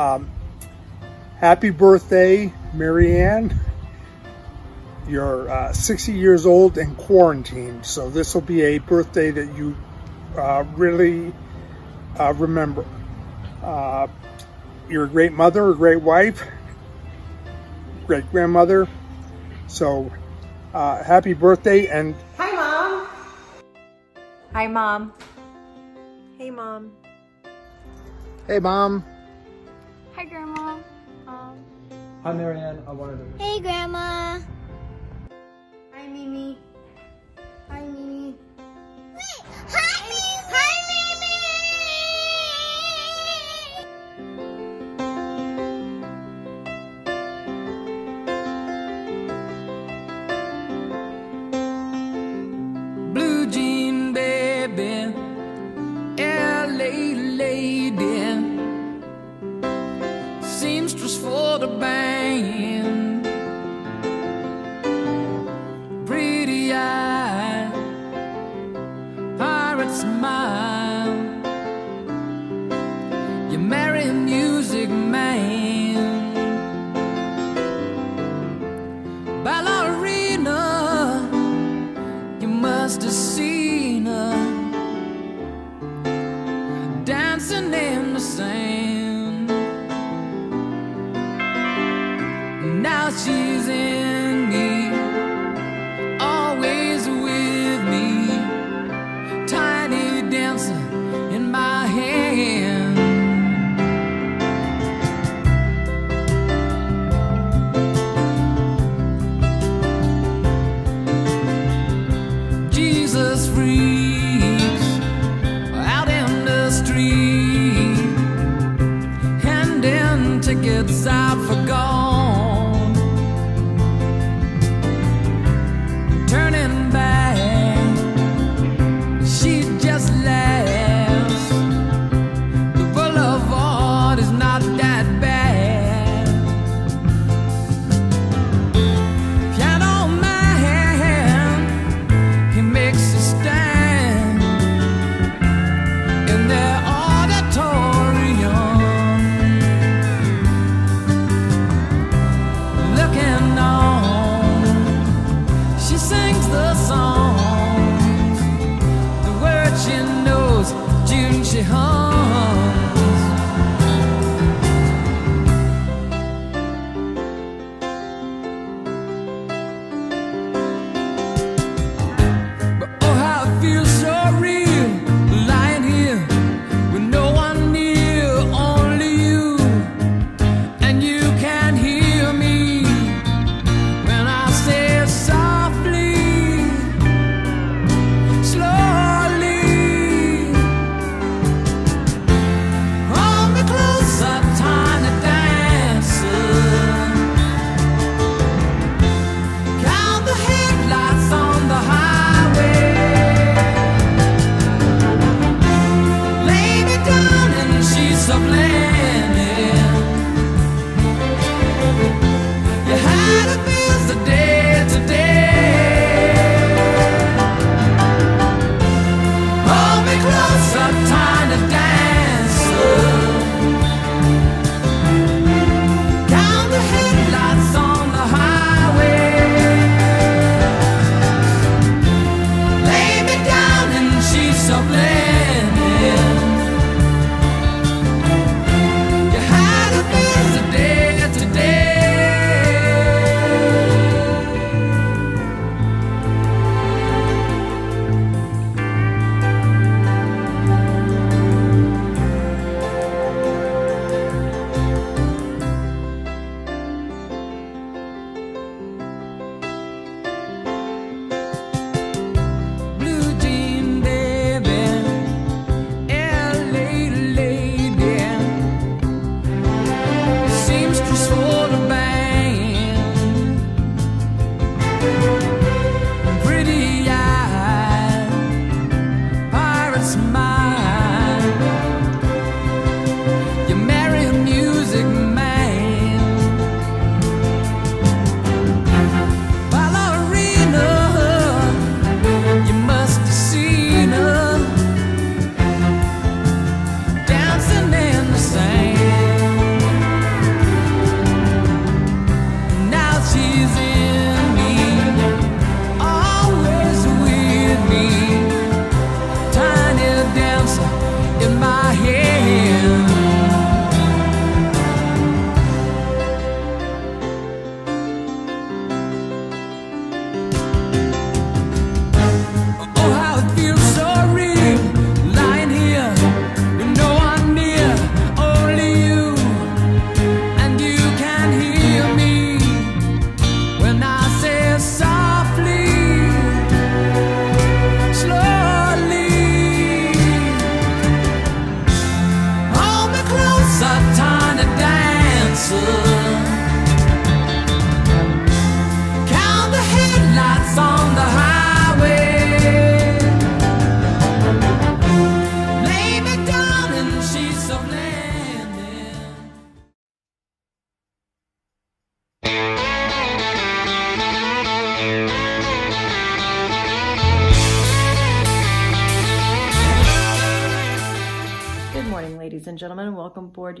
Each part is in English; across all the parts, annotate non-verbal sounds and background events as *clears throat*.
Um, happy birthday, Marianne. You're uh, 60 years old and quarantined, so this will be a birthday that you uh, really uh, remember. Uh, you're a great mother, a great wife, great grandmother. So uh, happy birthday and... Hi, Mom. Hi, Mom. Hey, Mom. Hey, Mom. Hi, Grandma. Um, Hi, Marianne. I wanted to. Hey, Grandma. Hi, Mimi. Hi, Mimi. she's in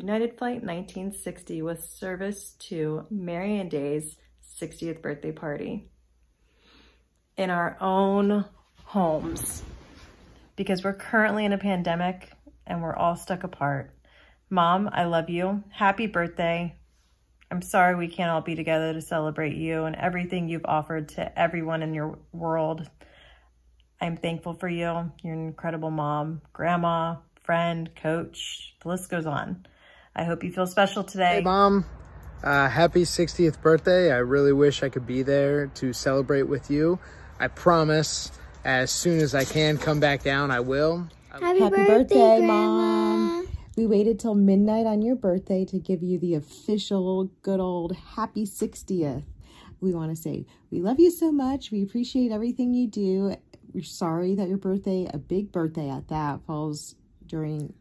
United Flight 1960 with service to Marianne Day's 60th birthday party in our own homes because we're currently in a pandemic and we're all stuck apart. Mom, I love you. Happy birthday. I'm sorry we can't all be together to celebrate you and everything you've offered to everyone in your world. I'm thankful for you. You're an incredible mom, grandma, friend, coach. The list goes on. I hope you feel special today. Hey, Mom. Uh, happy 60th birthday. I really wish I could be there to celebrate with you. I promise as soon as I can come back down, I will. Happy, Happy birthday, Grandma. Mom. We waited till midnight on your birthday to give you the official good old happy 60th. We want to say we love you so much. We appreciate everything you do. We're sorry that your birthday, a big birthday at that, falls during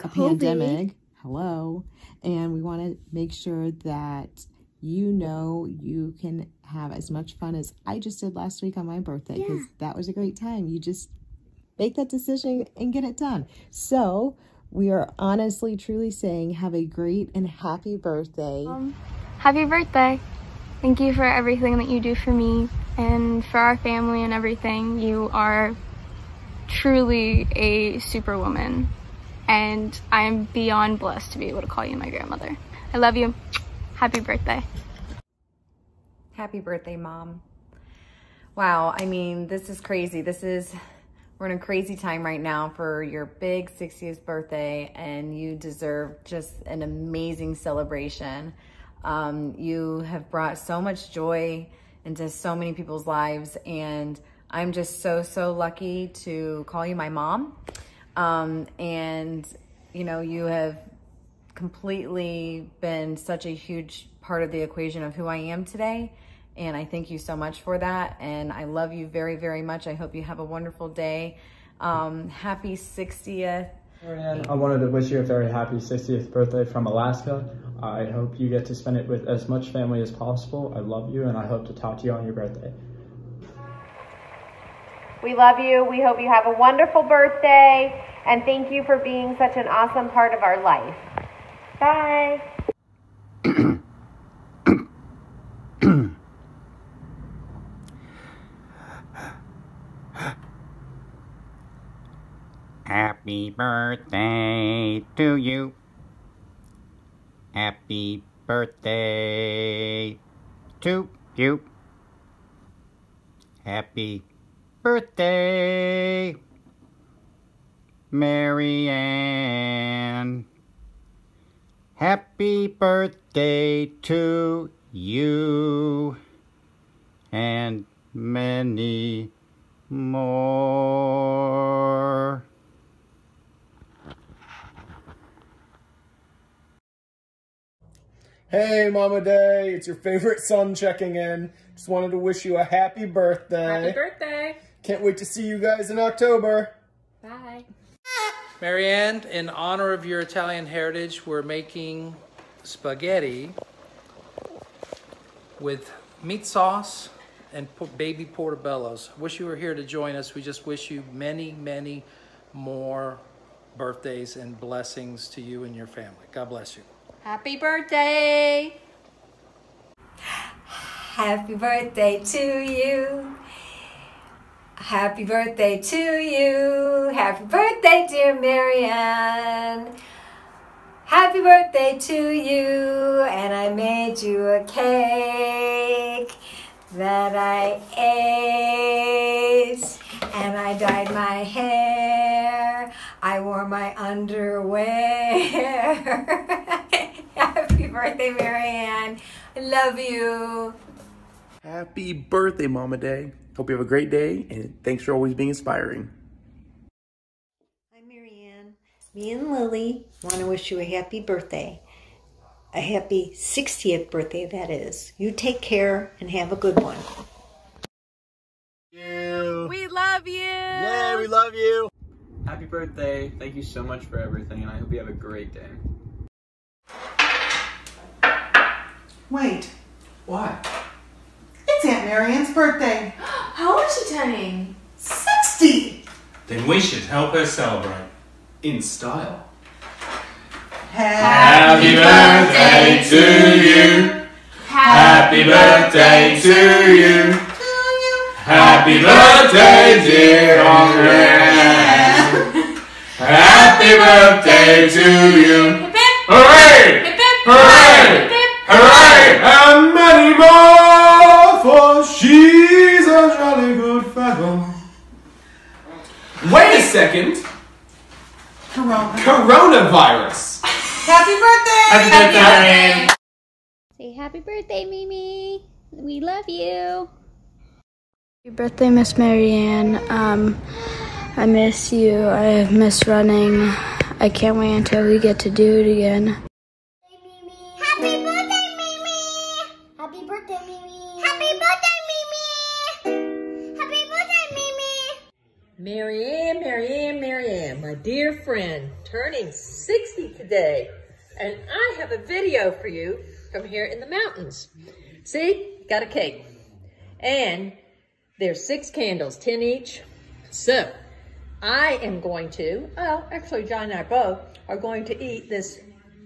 a COVID. pandemic. Hello. And we want to make sure that you know you can have as much fun as I just did last week on my birthday because Yeah. that was a great time. You just make that decision and get it done. So we are honestly, truly saying have a great and happy birthday. Um, happy birthday. Thank you for everything that you do for me and for our family and everything. You are truly a superwoman. And I am beyond blessed to be able to call you my grandmother. I love you. Happy birthday. Happy birthday, Mom. Wow, I mean, this is crazy. This is, we're in a crazy time right now for your big 60th birthday, and you deserve just an amazing celebration. Um, you have brought so much joy into so many people's lives, and I'm just so, so lucky to call you my mom. Um, and, you know, you have completely been such a huge part of the equation of who I am today. And I thank you so much for that. And I love you very, very much. I hope you have a wonderful day. Um, happy 60th. Marianne, I wanted to wish you a very happy 60th birthday from Alaska. I hope you get to spend it with as much family as possible. I love you, and I hope to talk to you on your birthday. We love you. We hope you have a wonderful birthday. And thank you for being such an awesome part of our life. Bye. Happy birthday to you. Happy birthday to you. Happy birthday, Marianne. Happy birthday to you and many more. Hey, Mama Day, it's your favorite son checking in. Just wanted to wish you a happy birthday. Happy birthday. Can't wait to see you guys in October. Bye. Marianne, in honor of your Italian heritage, we're making spaghetti with meat sauce and baby portobellos. Wish you were here to join us. We just wish you many, many more birthdays and blessings to you and your family. God bless you. Happy birthday. Happy birthday to you. Happy birthday to you. Happy birthday, dear Marianne. Happy birthday to you. And I made you a cake that I ate. And I dyed my hair. I wore my underwear. *laughs* Happy birthday, Marianne. I love you. Happy birthday, Mama Day. Hope you have a great day, and thanks for always being inspiring. Hi, Marianne. Me and Lily want to wish you a happy birthday. A happy 60th birthday, that is. You take care and have a good one. We love you. Yay, we love you. Happy birthday. Thank you so much for everything, and I hope you have a great day. Wait, Why? It's Aunt Marianne's birthday. *gasps* How old is she turning? 60! Then we should help her celebrate. In style. Happy birthday to you. Happy birthday to you. Happy birthday, dear Andrea. Happy birthday to you. Hooray! Hooray! Hooray! And many more, for she's a jolly good fellow. Wait a second. Corona. Coronavirus. Happy birthday! Happy birthday, Marianne. Say happy birthday, Mimi. We love you. Happy birthday, Miss Marianne. Um, I miss you. I miss running. I can't wait until we get to do it again. Birthday, Mimi. Happy birthday, Mimi. Happy birthday, Mimi. Marianne, Marianne, Marianne, my dear friend, turning 60 today. And I have a video for you from here in the mountains. See, got a cake. And there's six candles, 10 each. So, I am going to, well, actually John and I both are going to eat this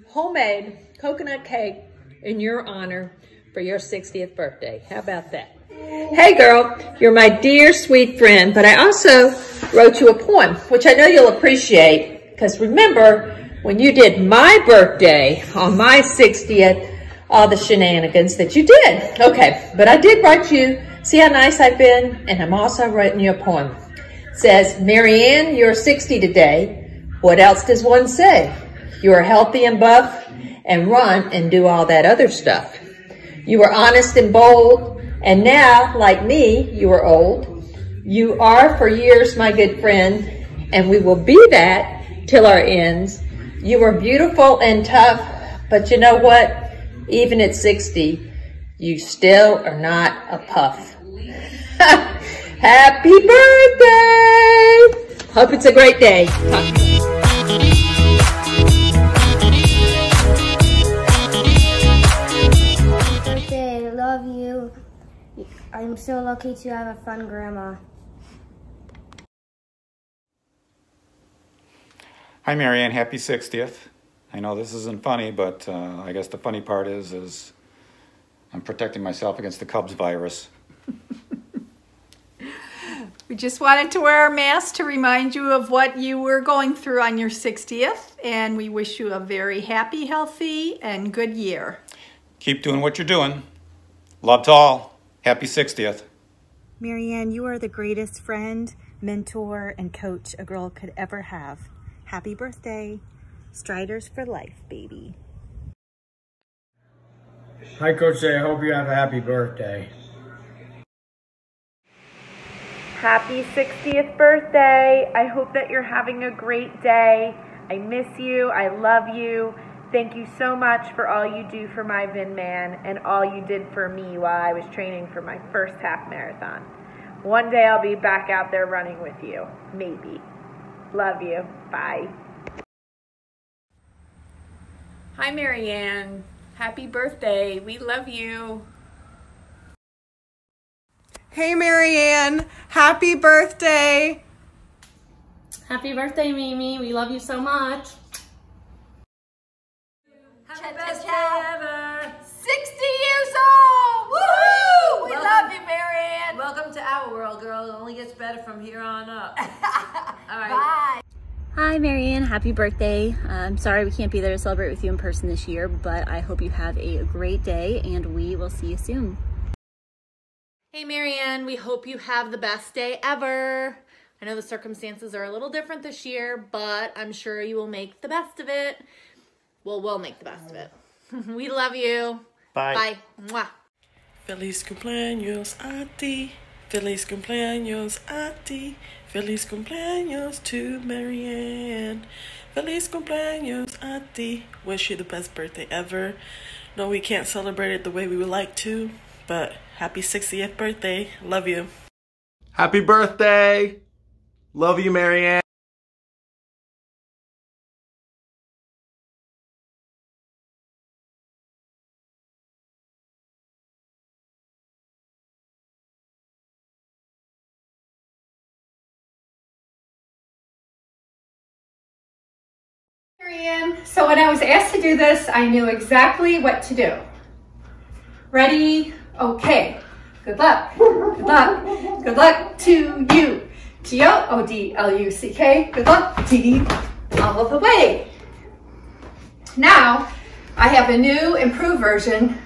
homemade coconut cake in your honor for your 60th birthday. How about that? Hey girl, you're my dear sweet friend, but I also wrote you a poem, which I know you'll appreciate, because remember, when you did my birthday on my 60th, all the shenanigans that you did. Okay, but I did write you, see how nice I've been? And I'm also writing you a poem. It says, Marianne, you're 60 today. What else does one say? You are healthy and buff and run and do all that other stuff. You were honest and bold. And now, like me, you are old. You are for years, my good friend, and we will be that till our ends. You were beautiful and tough, but you know what? Even at 60, you still are not a puff. *laughs* Happy birthday! Hope it's a great day. I'm so lucky to have a fun grandma. Hi, Marianne. Happy 60th. I know this isn't funny, but uh, I guess the funny part is, is I'm protecting myself against the Cubs virus. *laughs* We just wanted to wear our mask to remind you of what you were going through on your 60th, and we wish you a very happy, healthy, and good year. Keep doing what you're doing. Love to all. Happy 60th. Marianne, you are the greatest friend, mentor, and coach a girl could ever have. Happy birthday. Striders for life, baby. Hi, Coach Day. I hope you have a happy birthday. Happy 60th birthday. I hope that you're having a great day. I miss you. I love you. Thank you so much for all you do for my Vin Man and all you did for me while I was training for my first half marathon. One day I'll be back out there running with you. Maybe. Love you. Bye. Hi, Marianne. Happy birthday. We love you. Hey, Marianne. Happy birthday. Happy birthday, Mimi. We love you so much. Happy best day ever. 60 years old. Woohoo! We Welcome- love you, Marianne. Welcome to our world, girl. It only gets better from here on up. *laughs* All right. Bye. Hi, Marianne. Happy birthday. Uh, I'm sorry we can't be there to celebrate with you in person this year, but I hope you have a great day and we will see you soon. Hey, Marianne, we hope you have the best day ever. I know the circumstances are a little different this year, but I'm sure you will make the best of it. Well, we'll make the best of it. *laughs* we love you. Bye. Bye. Mwah. Feliz cumpleaños a ti. Feliz cumpleaños a ti. Feliz cumpleaños to Marianne. Feliz cumpleaños a ti. Wish you the best birthday ever. No, we can't celebrate it the way we would like to, but happy 60th birthday. Love you. Happy birthday. Love you, Marianne. Marianne. So when I was asked to do this, I knew exactly what to do. Ready? Okay. Good luck. Good luck. Good luck to you. G-O-O-D-L-U-C-K. Good luck, T all of the way. Now, I have a new improved version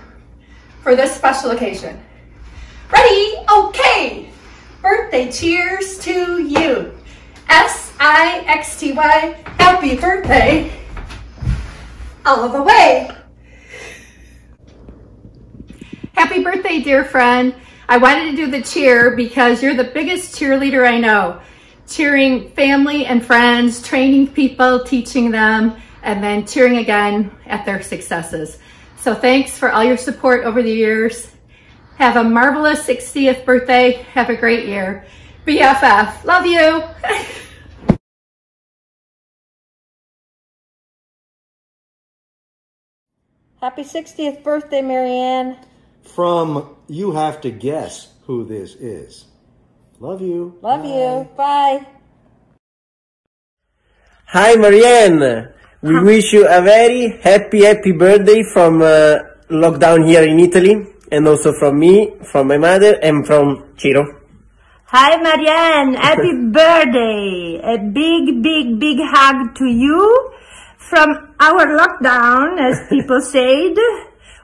for this special occasion. Ready? Okay. Birthday cheers to you. S-I-X-T-Y. Happy birthday. All the way. Happy birthday, dear friend. I wanted to do the cheer because you're the biggest cheerleader I know. Cheering family and friends, training people, teaching them, and then cheering again at their successes. So thanks for all your support over the years. Have a marvelous 60th birthday. Have a great year. BFF. Love you. *laughs* Happy 60th birthday, Marianne. From You Have to Guess Who This Is. Love you. Love you. Bye. Hi, Marianne. We wish you a very happy, happy birthday from uh, lockdown here in Italy, and also from me, from my mother, and from Ciro. Hi, Marianne. Happy *laughs* birthday. A big, big, big hug to you from our lockdown, as *laughs* people said.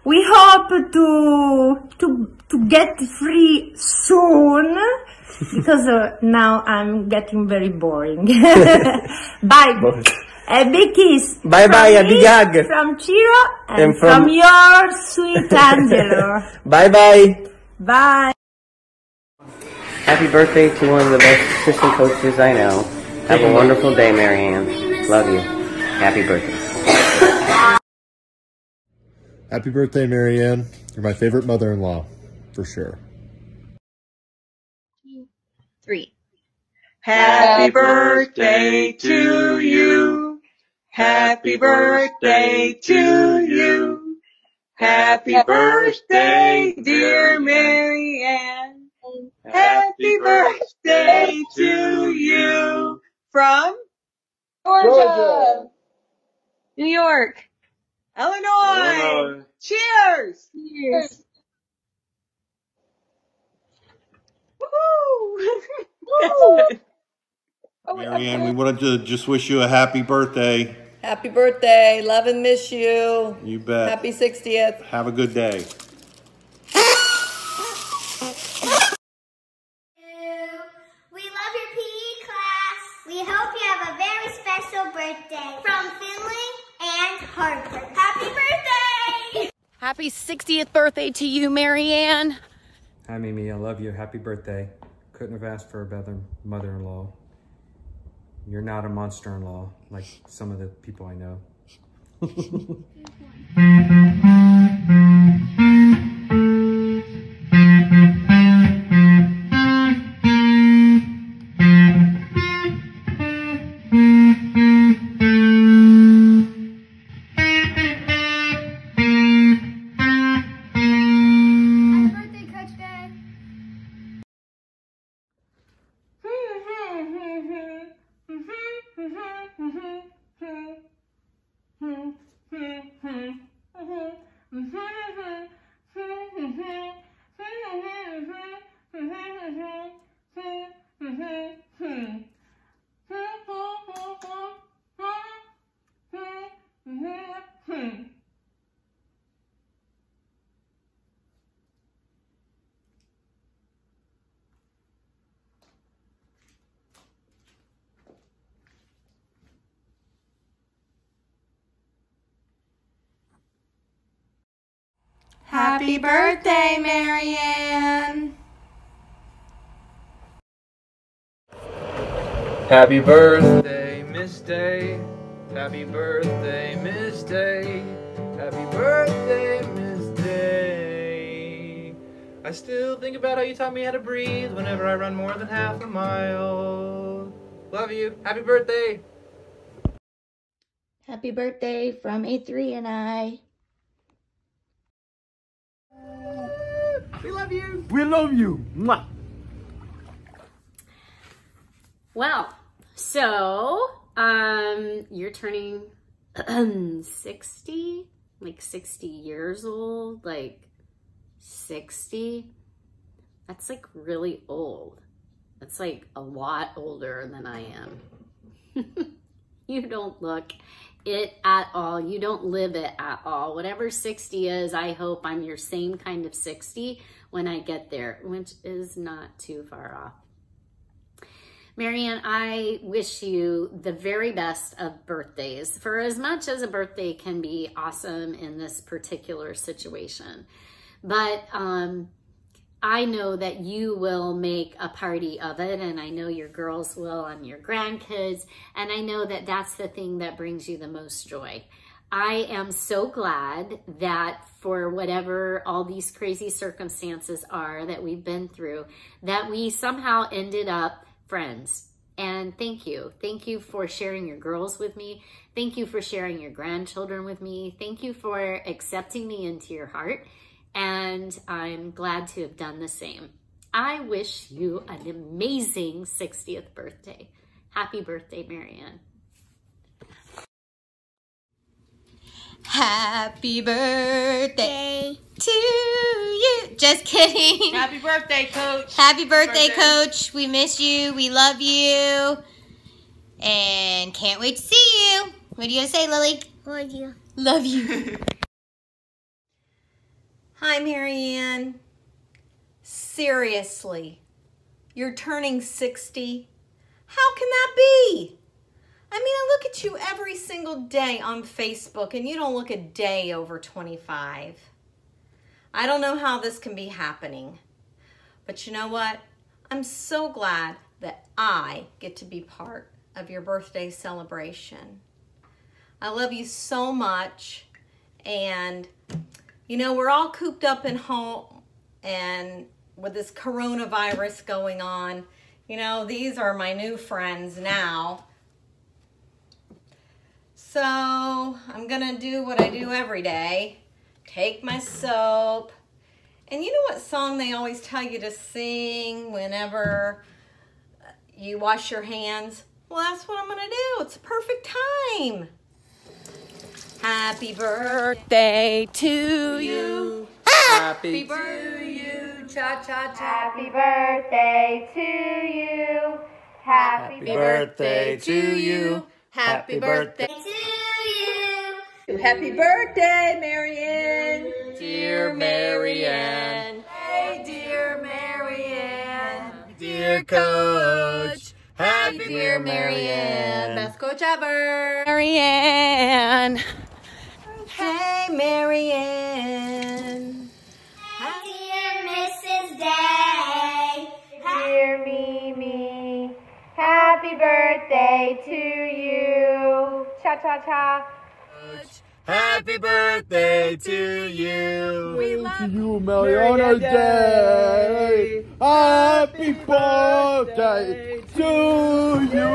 We hope to, to, to get free soon *laughs* because uh, now I'm getting very boring. *laughs* Bye. A big kiss. Bye bye, a big hug. From Ciro and, And from, from- your sweet Angelo. Bye bye. Bye. Happy birthday to one of the best assistant coaches I know. Have a wonderful day, Marianne. Love you. Happy birthday. Happy birthday, Marianne. You're my favorite mother-in-law, for sure. Three. Happy birthday to you. Happy birthday to you. Happy birthday, dear Marianne. Happy birthday to you. From Georgia. New York. Illinois. Illinois. Cheers. Cheers. Woohoo. *laughs* Oh, Marianne, we wanted to just wish you a happy birthday. Happy birthday. Love and miss you. You bet. Happy 60th. Have a good day. We love your PE class. We hope you have a very special birthday from Finley and Hartford. Happy birthday! Happy 60th birthday to you, Marianne. Hi, Mimi. I love you. Happy birthday. Couldn't have asked for a better mother-in-law. You're not a monster-in-law like some of the people I know. *laughs* birthday, Marianne. Happy birthday, Miss Day. Happy birthday, Miss Day. Happy birthday, Miss Day. I still think about how you taught me how to breathe whenever I run more than half a mile. Love you. Happy birthday. Happy birthday from A3 and I. We love you. We love you. Mwah. Well, so um, you're turning *clears throat* 60, like 60 years old, like 60. That's like really old. That's like a lot older than I am. *laughs* you don't look it at all. You don't live it at all. Whatever 60 is, I hope I'm your same kind of 60 when I get there, which is not too far off. Marianne, I wish you the very best of birthdays for as much as a birthday can be awesome in this particular situation. But um, I know that you will make a party of it, and I know your girls will and your grandkids, and I know that that's the thing that brings you the most joy. I am so glad that for whatever all these crazy circumstances are that we've been through, that we somehow ended up friends. And thank you. Thank you for sharing your girls with me. Thank you for sharing your grandchildren with me. Thank you for accepting me into your heart. And I'm glad to have done the same. I wish you an amazing 60th birthday. Happy birthday, Marianne. Happy birthday to you. Just kidding. Happy birthday, Coach. Happy birthday, Birthday. Coach. We miss you. We love you. And can't wait to see you. What do you say, Lily? Love you. Love you. *laughs* Hi, Marianne. Seriously, you're turning 60? How can that be? I mean, I look at you every single day on Facebook and you don't look a day over 25. I don't know how this can be happening. But you know what? I'm so glad that I get to be part of your birthday celebration. I love you so much. And, you know, we're all cooped up in home and with this coronavirus going on, you know, these are my new friends now. So I'm gonna do what I do every day. Take my soap. And you know what song they always tell you to sing whenever you wash your hands? Well, that's what I'm gonna do. It's a perfect time. Happy birthday to you. Happy birthday to you. Cha cha cha. Happy birthday to you. Happy, birthday to you. Happy birthday. to you. Happy birthday, Marianne. Dear Marianne, Hey, dear Marianne. dear Coach, happy Dear Marianne. Marianne. Best coach ever. Marianne. Hey, Marianne. Dear Mrs. Day. Dear Mimi. Happy birthday to you. Cha cha cha. Happy birthday to you. We love you, Marianne Day. Happy birthday to you.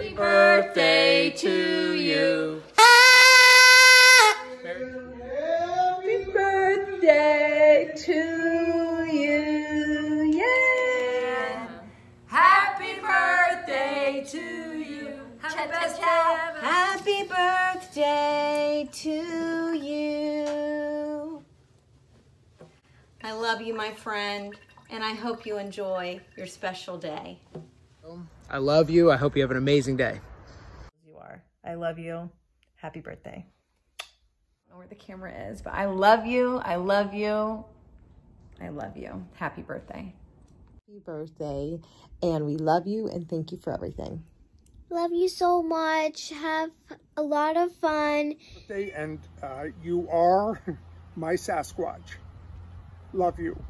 Happy birthday to you. Birthday to you. Yeah. Happy birthday to you. Happy birthday. Happy birthday to you. I love you, my friend, and I hope you enjoy your special day. I love you. I hope you have an amazing day. You are. I love you. Happy birthday. I don't know where the camera is, but I love you. I love you. I love you. Happy birthday. Happy birthday, and we love you and thank you for everything. Love you so much. Have a lot of fun. and uh, you are *laughs* my Sasquatch. Love you.